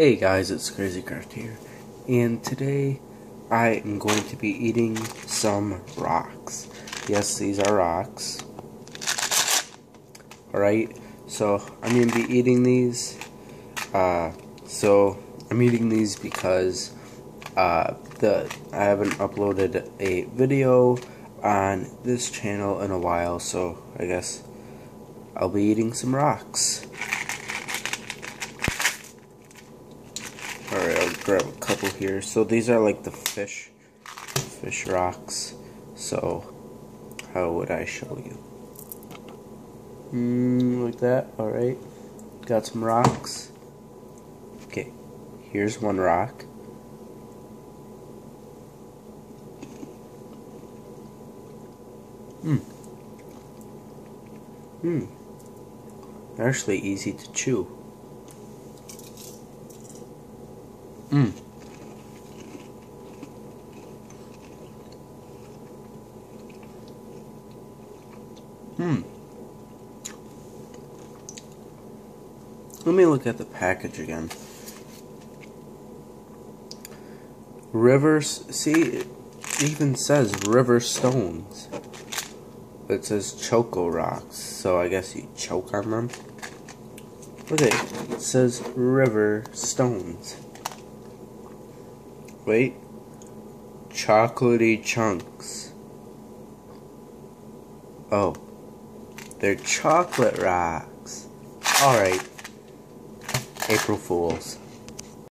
Hey guys, it's Crazy Craft here, and today I am going to be eating some rocks. Yes, these are rocks. Alright, so I'm going to be eating these. Uh, so I'm eating these because uh, the I haven't uploaded a video on this channel in a while, so I guess I'll be eating some rocks. Alright, I'll grab a couple here. So these are like the fish, fish rocks. So, how would I show you? Mm, like that, alright. Got some rocks. Okay, here's one rock. Hmm. Hmm. They're actually easy to chew. Mm. Hmm. Let me look at the package again. Rivers, see, it even says river stones. It says choco rocks, so I guess you choke on them. It, it says river stones. Wait. Chocolatey chunks. Oh. They're chocolate rocks. Alright. April Fools.